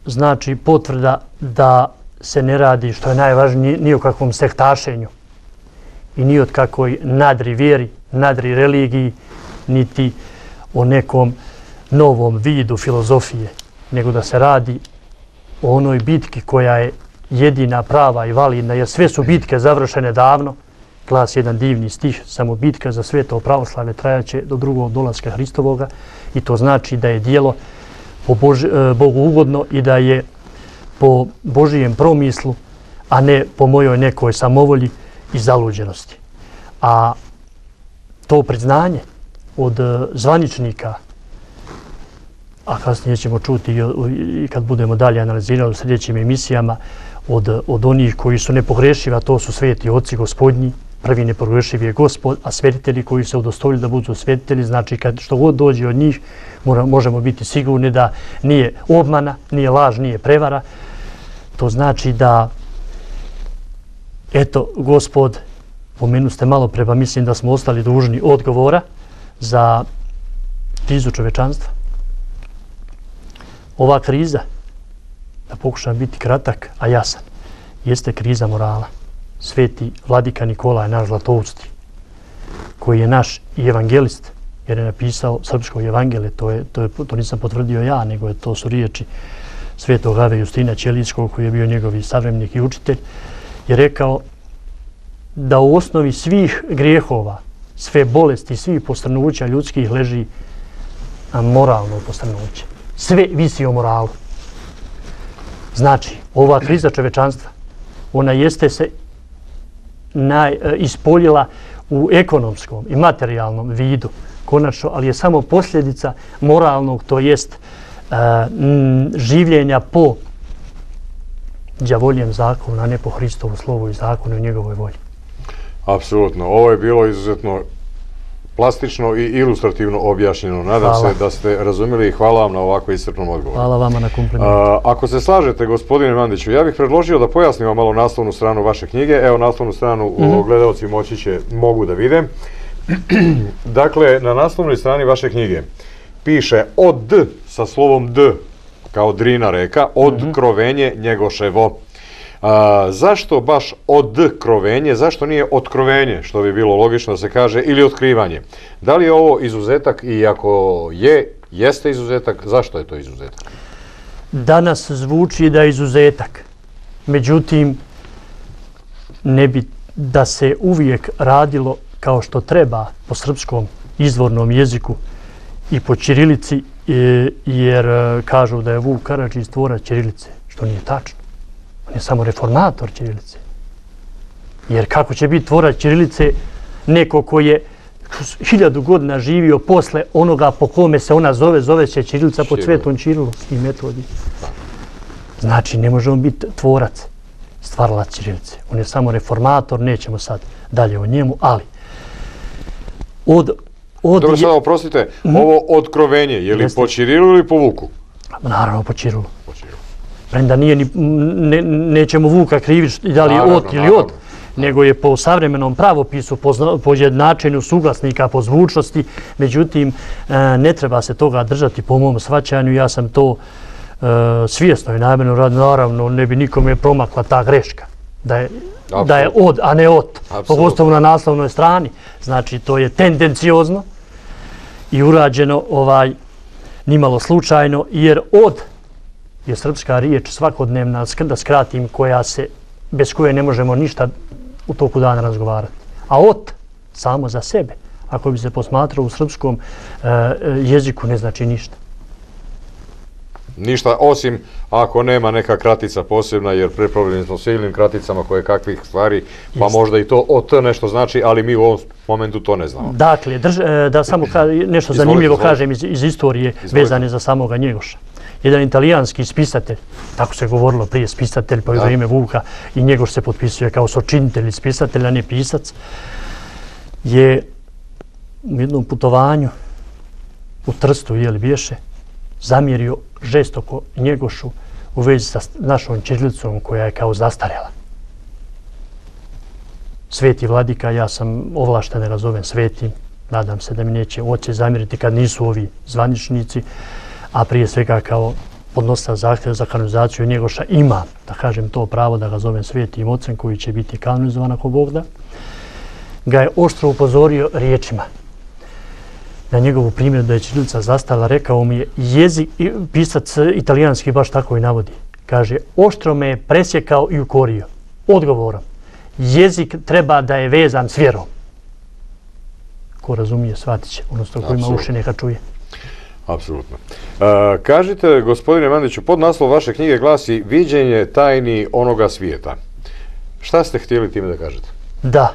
znači potvrda da se ne radi što je najvažnije ni o kakvom sektašenju i ni od kakvoj nadri vjeri, nadri religiji, niti o nekom novom vidu filozofije, nego da se radi o onoj bitki koja je jedina prava i validna, jer sve su bitke završene davno, glas jedan divni stih, samo bitka za sve to trajaće do drugog dolaska Hristovoga i to znači da je dijelo po Boži, e, Bogu ugodno i da je po Božijem promislu, a ne po mojoj nekoj samovolji i zaluđenosti. A to priznanje od e, zvaničnika, a kasnije ćemo čuti i kad budemo dalje analizirali u sljedećim emisijama, od, od onih koji su nepogrešiva, a to su sveti oci gospodnji, prvi neprogrešiv je gospod, a svetitelji koji se udostojili da budu svetitelji, znači kad što god dođe od njih, možemo biti sigurni da nije obmana, nije laž, nije prevara. To znači da, eto, gospod, pomenu ste malo preba, pa mislim da smo ostali dužni odgovora za krizu čovečanstva. Ova kriza, da pokušam biti kratak, a jasan, jeste kriza morala. Sveti vladika Nikola je naš zlatovsti, koji je naš i evangelist, jer je napisao srpsko evangelje, to, je, to, je, to nisam potvrdio ja, nego je to su riječi svetog Ave Justina Ćelijskog, koji je bio njegovi savremnik i učitelj, je rekao da u osnovi svih grijehova, sve bolesti, svih postrnuća ljudskih leži moralno postrnuće. Sve visi o moralu. Znači, ova kriza čovečanstva, ona jeste se naj, e, ispoljila u ekonomskom i materijalnom vidu, konačno, ali je samo posljedica moralnog, to jest uh, življenja po djavoljem zakonu, a ne po Hristovu slovu i zakonu i njegovoj volji. Apsolutno. Ovo je bilo izuzetno plastično i ilustrativno objašnjeno. Nadam Hvala. se da ste razumjeli i hvala vam na ovako iscrpnom odgovoru. Hvala vama na komplimentu. A, ako se slažete, gospodine Mandiću, ja bih predložio da pojasnimo malo naslovnu stranu vaše knjige. Evo, naslovnu stranu mm -hmm. gledalci moći će, mogu da vide. <clears throat> dakle, na naslovnoj strani vaše knjige piše od sa slovom D, kao drina reka, od mm -hmm. krovenje Njegoševo. A, zašto baš od krovenje, zašto nije otkrovenje, što bi bilo logično da se kaže, ili otkrivanje? Da li je ovo izuzetak i ako je, jeste izuzetak, zašto je to izuzetak? Danas zvuči da je izuzetak. Međutim, ne bi da se uvijek radilo kao što treba po srpskom izvornom jeziku i po Čirilici, e, jer e, kažu da je Vuk Karadžić stvora Čirilice, što nije tačno. On je samo reformator Čirilice. Jer kako će biti tvorac Čirilice neko ko je hiljadu godina živio posle onoga po kome se ona zove, zove se Čirilica pod svetom Čirilovskim metodi. Znači, ne može on biti tvorac, stvaralac Čirilice. On je samo reformator, nećemo sad dalje o njemu, ali od Od Dobro, sada oprostite, mm. ovo otkrovenje, je li Jeste. po Čirilu ili po Vuku? Naravno, po Čirilu. Premda nije ni, ne, nećemo Vuka kriviti da li je od ili od, nego je po savremenom pravopisu, po, po jednačenju suglasnika, po zvučnosti, međutim, e, ne treba se toga držati po mom svaćanju, ja sam to e, svjesno i najmeno rad, naravno, ne bi nikome promakla ta greška da je, da je od, a ne od, pogotovo na naslovnoj strani. Znači, to je tendenciozno i urađeno ovaj nimalo slučajno, jer od je srpska riječ svakodnevna, da skratim, koja se, bez koje ne možemo ništa u toku dana razgovarati. A od, samo za sebe, ako bi se posmatrao u srpskom e, jeziku, ne znači ništa. Ništa, osim ako nema neka kratica posebna, jer prepravljeni smo silnim kraticama koje kakvih stvari, pa Jeste. možda i to o T nešto znači, ali mi u ovom momentu to ne znamo. Dakle, drž, e, da samo ka, nešto zanimljivo izvolite. kažem iz, iz istorije izvolite. vezane za samoga Njegoša. Jedan italijanski spisatelj, tako se govorilo prije, spisatelj po ime Vuka i Njegoš se potpisuje kao sočinitelj i spisatelj, a ne pisac, je u jednom putovanju u Trstu, jeli bješe, zamjerio žestoko Njegošu u vezi sa našom Čirilicom koja je kao zastarela. Sveti vladika, ja sam ovlašten, razovem sveti, nadam se da mi neće oće zamjeriti kad nisu ovi zvaničnici, a prije svega kao podnosta zahtjeva za kanonizaciju Njegoša ima, da kažem to pravo da ga zovem svetim ocem koji će biti kanonizovan ako Bog da, ga je oštro upozorio riječima – na njegovu primjer da je Čirilica zastala, rekao mi je jezik, pisac italijanski baš tako i navodi. Kaže, oštro me je presjekao i ukorio. Odgovorom, jezik treba da je vezan s vjerom. Ko razumije, shvatit će. Odnosno, ko ima uši, neka čuje. Apsolutno. Uh, kažite, gospodine Mandiću, pod naslov vaše knjige glasi Viđenje tajni onoga svijeta. Šta ste htjeli time da kažete? Da.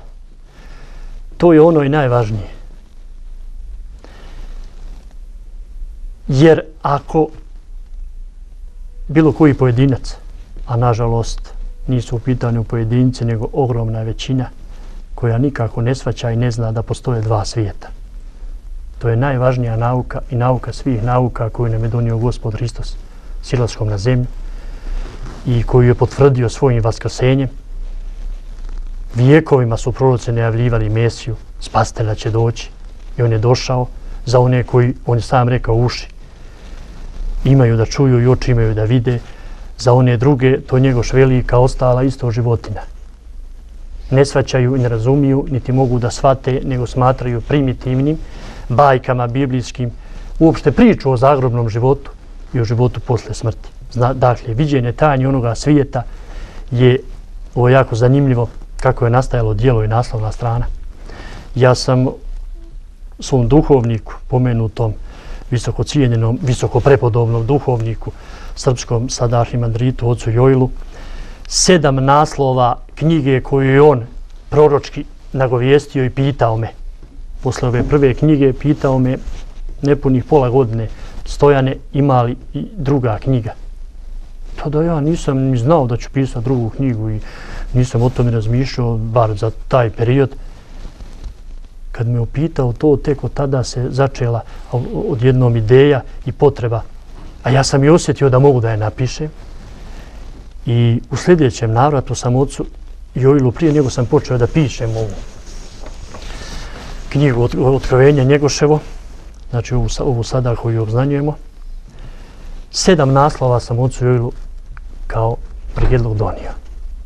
To je ono i najvažnije. Jer ako bilo koji pojedinac, a nažalost nisu u pitanju pojedinci, nego ogromna većina koja nikako ne svaća i ne zna da postoje dva svijeta. To je najvažnija nauka i nauka svih nauka koju nam je donio Gospod Hristos silaskom na zemlju i koju je potvrdio svojim vaskrsenjem. Vijekovima su proroce najavljivali Mesiju, spastelja će doći i on je došao za one koji, on je sam rekao, uši imaju da čuju i oči imaju da vide, za one druge to njegoš velika ostala isto životina. Ne svaćaju i ne razumiju, niti mogu da svate, nego smatraju primitivnim bajkama biblijskim, uopšte priču o zagrobnom životu i o životu posle smrti. Zna, dakle, viđenje tajnje onoga svijeta je ovo jako zanimljivo kako je nastajalo dijelo i naslovna strana. Ja sam svom duhovniku pomenutom visoko cijenjenom, visoko prepodobnom duhovniku srpskom sada Andritu, ocu Jojlu, sedam naslova knjige koju je on proročki nagovijestio i pitao me. Posle ove prve knjige pitao me nepunih pola godine stojane imali i druga knjiga. To da ja nisam ni znao da ću pisati drugu knjigu i nisam o tome razmišljao, bar za taj period. kad me upitao to, tek od tada se začela odjednom ideja i potreba. A ja sam i osjetio da mogu da je napišem. I u sljedećem navratu sam ocu Joilu prije nego sam počeo da pišem ovu knjigu Otkrovenja Njegoševo, znači ovu, ovu sada koju obznanjujemo. Sedam naslova sam ocu Joilu kao prijedlog donio.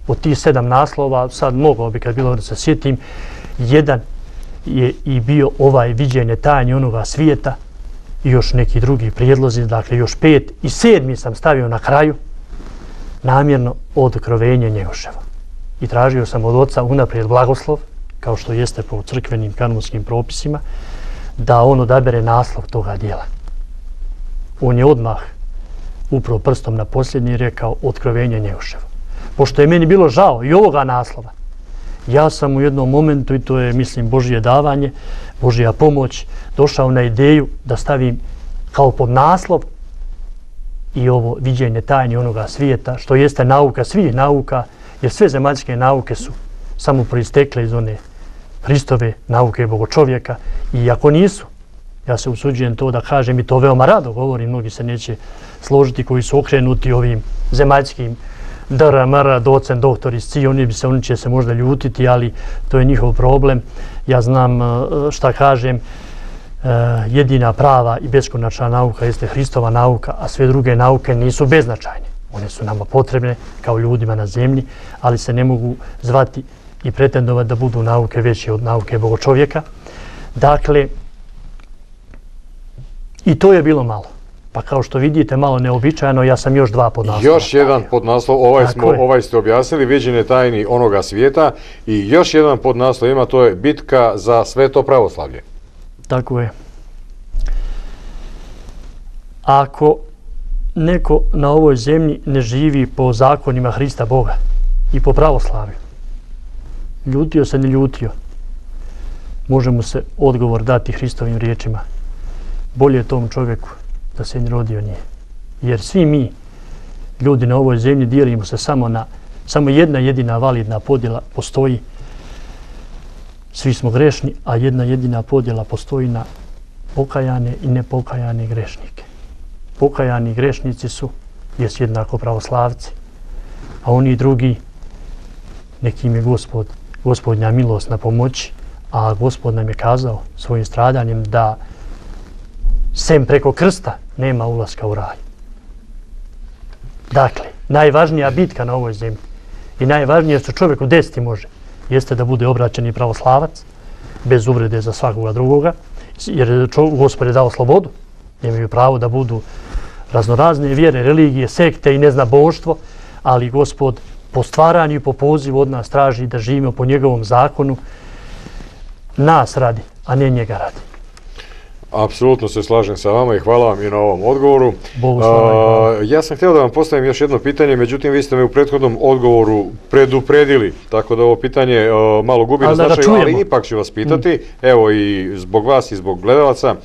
Od tih sedam naslova, sad mogao bi kad bilo da se sjetim, jedan je i bio ovaj viđenje tajnje onoga svijeta i još neki drugi prijedlozi, dakle još pet i sedmi sam stavio na kraju namjerno od krovenja Njegoševa. I tražio sam od oca unaprijed blagoslov, kao što jeste po crkvenim kanonskim propisima, da on odabere naslov toga dijela. On je odmah upravo prstom na posljednji rekao otkrovenje Njegoševa. Pošto je meni bilo žao i ovoga naslova, ja sam u jednom momentu, i to je, mislim, Božije davanje, Božija pomoć, došao na ideju da stavim kao pod naslov i ovo viđenje tajnje onoga svijeta, što jeste nauka svih nauka, jer sve zemaljske nauke su samo proistekle iz one Hristove nauke bogočovjeka i ako nisu, ja se usuđujem to da kažem i to veoma rado govorim, mnogi se neće složiti koji su okrenuti ovim zemaljskim dr, mr, docent, doktor iz CI, oni bi se, oni će se možda ljutiti, ali to je njihov problem. Ja znam e, šta kažem, e, jedina prava i beskonačna nauka jeste Hristova nauka, a sve druge nauke nisu beznačajne. One su nama potrebne kao ljudima na zemlji, ali se ne mogu zvati i pretendovati da budu nauke veće od nauke Bogo čovjeka. Dakle, i to je bilo malo. Pa kao što vidite, malo neobičajeno, ja sam još dva podnaslova. Još jedan podnaslov, ovaj, smo, ovaj ste objasnili, viđenje tajni onoga svijeta i još jedan podnaslov ima, to je bitka za sve to pravoslavlje. Tako je. Ako neko na ovoj zemlji ne živi po zakonima Hrista Boga i po pravoslavlju, ljutio se, ne ljutio, može mu se odgovor dati Hristovim riječima. Bolje tom čovjeku da se ne rodio nije. Jer svi mi, ljudi na ovoj zemlji, dijelimo se samo na, samo jedna jedina validna podjela postoji. Svi smo grešni, a jedna jedina podjela postoji na pokajane i nepokajane grešnike. Pokajani grešnici su, jes jednako pravoslavci, a oni drugi, nekim je gospod, gospodnja milost na pomoći, a gospod nam je kazao svojim stradanjem da sem preko krsta nema ulaska u raj. Dakle, najvažnija bitka na ovoj zemlji i najvažnije što čovjeku desiti može jeste da bude obraćeni pravoslavac bez uvrede za svakoga drugoga jer gospod je dao slobodu imaju pravo da budu raznorazne vjere, religije, sekte i ne zna boštvo ali gospod po stvaranju i po pozivu od nas traži da živimo po njegovom zakonu nas radi, a ne njega radi. Apsolutno se slažem sa vama i hvala vam i na ovom odgovoru. ja sam htio da vam postavim još jedno pitanje, međutim vi ste me u prethodnom odgovoru predupredili, tako da ovo pitanje malo gubi na značaju, ali ipak ću vas pitati, mm. evo i zbog vas i zbog gledalaca.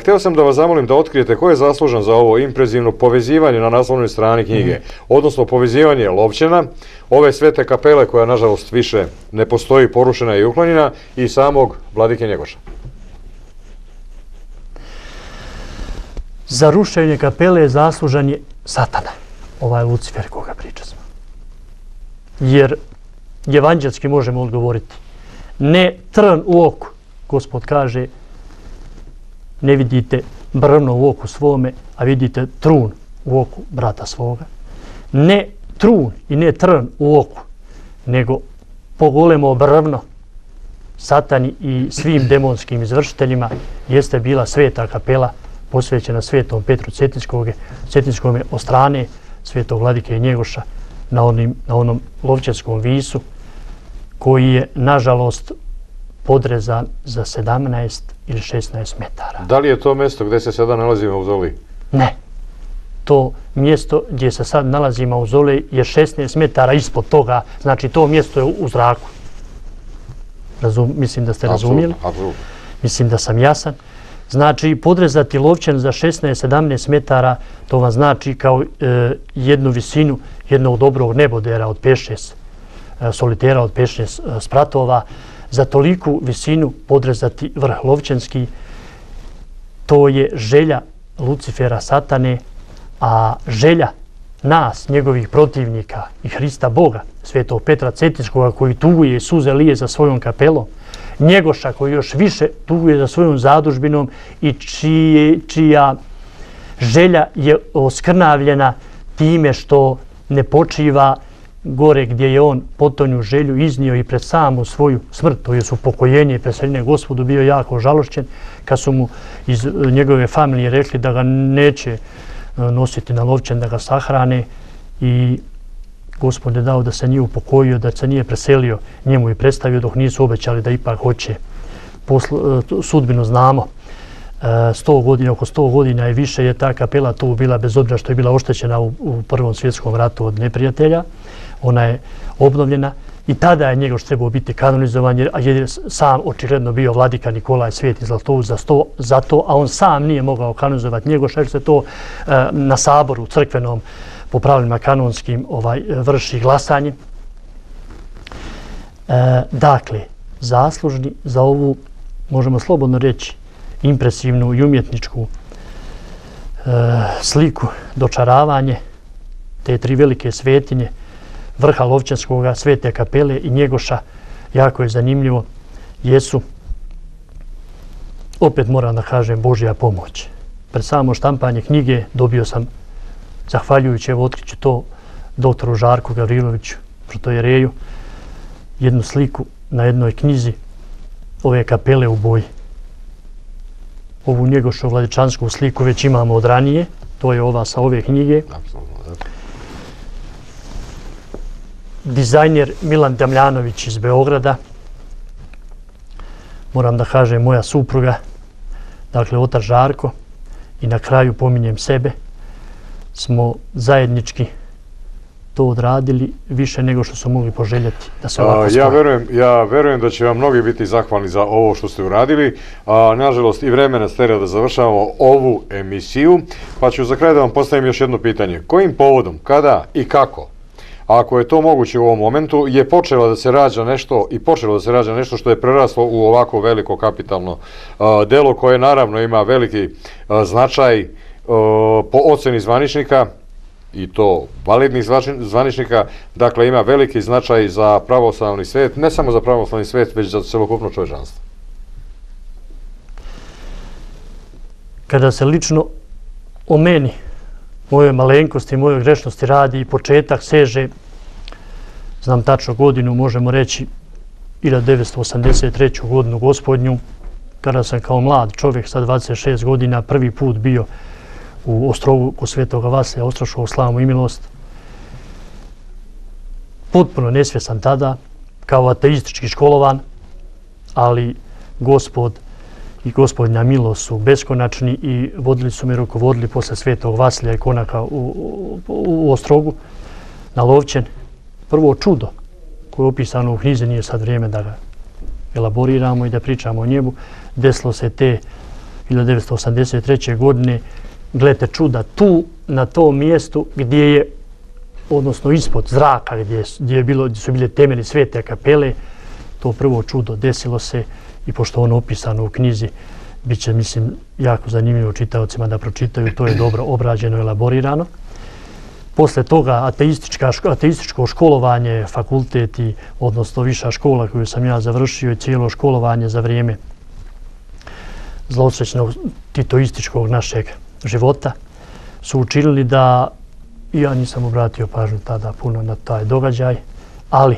htio sam da vas zamolim da otkrijete ko je zaslužan za ovo imprezivno povezivanje na naslovnoj strani knjige, mm. odnosno povezivanje Lovćena, ove svete kapele koja nažalost više ne postoji, porušena i uklonjena, i samog Vladike Njegoša. Za rušenje kapele zaslužan je satana, ovaj Lucifer koga priča smo. Jer evanđelski možemo odgovoriti, ne trn u oku, gospod kaže, ne vidite brvno u oku svome, a vidite trun u oku brata svoga. Ne trun i ne trn u oku, nego pogolemo brvno satani i svim demonskim izvršiteljima jeste bila sveta kapela posvećena svetom Petru Cetinskome o strane svetog vladike Njegoša na, onim, na onom lovčarskom visu koji je nažalost podrezan za 17 ili 16 metara. Da li je to mjesto gdje se sada nalazimo u Zoli? Ne. To mjesto gdje se sad nalazimo u Zoli je 16 metara ispod toga, znači to mjesto je u zraku. Razum, mislim da ste razumijeli. Absolutno. Mislim da sam jasan. Znači, podrezati lovčan za 16-17 metara, to vam znači kao e, jednu visinu jednog dobrog nebodera od 5-6 e, solitera od 5-6 e, spratova. za toliku visinu podrezati vrh Lovčanski. To je želja Lucifera Satane, a želja nas, njegovih protivnika i Hrista Boga, svetog Petra Cetinskoga koji tuguje i suze lije za svojom kapelom, Njegoša koji još više tuguje za svojom zadužbinom i čije, čija želja je oskrnavljena time što ne počiva gore gdje je on potonju želju iznio i pred samu svoju smrt, to je su pokojenje i preseljenje. Gospodu, bio jako žalošćen kad su mu iz njegove familije rekli da ga neće e, nositi na lovčan, da ga sahrane i gospod je dao da se nije upokojio, da se nije preselio njemu i predstavio dok nisu obećali da ipak hoće poslu, e, sudbinu znamo. E, 100 godina, oko 100 godina i više je ta kapela tu bila bez obzira što je bila oštećena u, u Prvom svjetskom ratu od neprijatelja. Ona je obnovljena i tada je Njegoš trebao biti kanonizovan jer je sam očigledno bio vladika Nikolaj iz Zlatovu za sto, za to, a on sam nije mogao kanonizovati njegov što se to e, na saboru crkvenom po pravilima kanonskim ovaj e, vrši glasanje. E, dakle, zaslužni za ovu, možemo slobodno reći, impresivnu i umjetničku e, sliku, dočaravanje te tri velike svetinje, vrha Lovčanskog, svete kapele i njegoša, jako je zanimljivo, jesu, opet moram da kažem, Božja pomoć. Pred samo štampanje knjige dobio sam, zahvaljujući, evo otkriću to, doktoru Žarku Gavriloviću, protojereju, jednu sliku na jednoj knjizi ove kapele u boji. Ovu njegošu vladičansku sliku već imamo od ranije, to je ova sa ove knjige. Dizajner Milan Damljanović iz Beograda, moram da kažem moja supruga, dakle otac Žarko i na kraju pominjem sebe, smo zajednički to odradili više nego što su mogli poželjeti da se ovako ja verujem, ja verujem da će vam mnogi biti zahvalni za ovo što ste uradili. A, nažalost, i vremena stereo da završavamo ovu emisiju. Pa ću za kraj da vam postavim još jedno pitanje. Kojim povodom, kada i kako, ako je to moguće u ovom momentu, je počelo da se rađa nešto i počelo da se rađa nešto što je preraslo u ovako veliko kapitalno a, delo koje naravno ima veliki a, značaj po oceni zvaničnika, i to validnih zvaničnika, dakle ima veliki značaj za pravoslavni svet, ne samo za pravoslavni svet, već za celokupno čovječanstvo. Kada se lično o meni, mojoj malenkosti, mojoj grešnosti radi i početak seže, znam tačno godinu, možemo reći 1983. godinu gospodnju, kada sam kao mlad čovjek sa 26 godina prvi put bio u Ostrovu kod Svetoga Vase, Ostroškog slavu i milost. Potpuno nesvjesan tada, kao ateistički školovan, ali gospod i gospodnja milost su beskonačni i vodili su me rukovodili posle Svetog Vasilja i konaka u, u, u Ostrogu na Lovćen. Prvo čudo koje je opisano u knjizi, nije sad vrijeme da ga elaboriramo i da pričamo o njemu, desilo se te 1983. godine gledajte čuda, tu na tom mjestu gdje je, odnosno ispod zraka gdje, gdje, je bilo, gdje su bile temeli svete kapele, to prvo čudo desilo se i pošto ono opisano u knjizi, bit će, mislim, jako zanimljivo čitavcima da pročitaju, to je dobro obrađeno i elaborirano. Posle toga ateistička, ateističko školovanje, fakulteti, odnosno viša škola koju sam ja završio i cijelo školovanje za vrijeme zlosrećnog titoističkog našeg života su učinili da ja nisam obratio pažnju tada puno na taj događaj, ali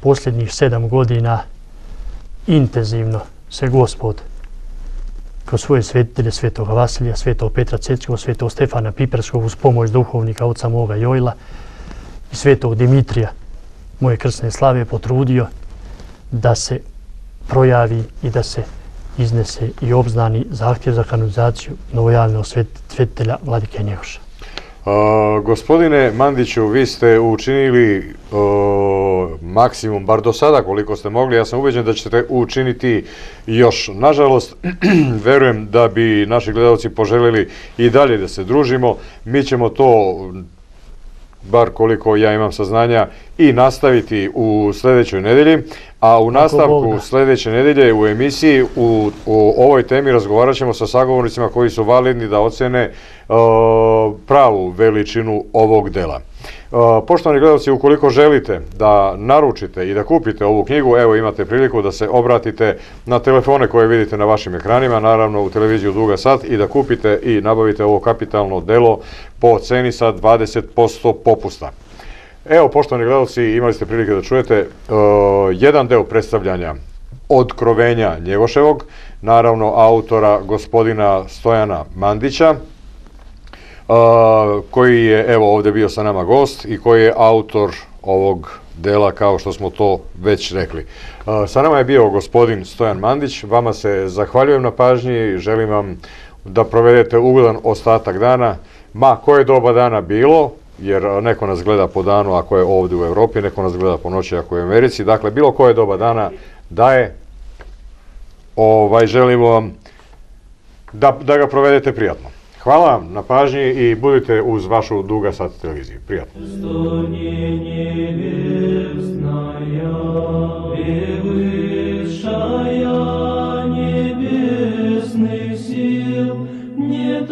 posljednjih sedam godina intenzivno se gospod kroz svoje svetitelje svetoga Vasilija, svetog Petra Cetskog, svetog Stefana Piperskog uz pomoć duhovnika oca moga Jojla i svetog Dimitrija, moje krsne slave, potrudio da se projavi i da se iznese i obznani zahtjev za kanonizaciju novojavljenog svetitelja Vladike Njegoša. Gospodine Mandiću, vi ste učinili maksimum, bar do sada koliko ste mogli. Ja sam ubeđen da ćete učiniti još. Nažalost, <clears throat> verujem da bi naši gledalci poželjeli i dalje da se družimo. Mi ćemo to bar koliko ja imam saznanja, i nastaviti u sljedećoj nedelji. A u nastavku sljedeće nedelje u emisiji u, u ovoj temi razgovarat ćemo sa sagovornicima koji su validni da ocene uh, pravu veličinu ovog dela. Uh, poštovani gledalci, ukoliko želite da naručite i da kupite ovu knjigu, evo imate priliku da se obratite na telefone koje vidite na vašim ekranima, naravno u televiziju Duga Sat i da kupite i nabavite ovo kapitalno delo po ceni sa 20% popusta. Evo, poštovani gledalci, imali ste prilike da čujete uh, jedan deo predstavljanja odkrovenja Njegoševog, naravno autora gospodina Stojana Mandića, uh, koji je evo ovdje bio sa nama gost i koji je autor ovog dela kao što smo to već rekli. Uh, sa nama je bio gospodin Stojan Mandić, vama se zahvaljujem na pažnji, želim vam da provedete ugodan ostatak dana, ma koje doba dana bilo, jer neko nas gleda po danu ako je ovdje u Evropi, neko nas gleda po noći ako je u Americi. Dakle, bilo koje doba dana daje, ovaj, želimo vam da, da ga provedete prijatno. Hvala vam na pažnji i budite uz vašu duga sat televiziju. Prijatno. Радуйся, не